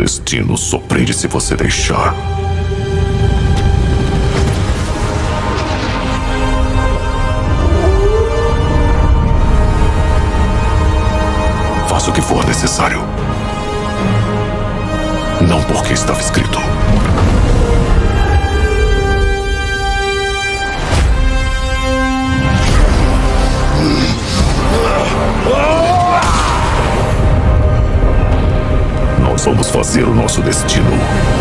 destino surpreende se você deixar. Faça o que for necessário. Não porque estava escrito. Vamos fazer o nosso destino.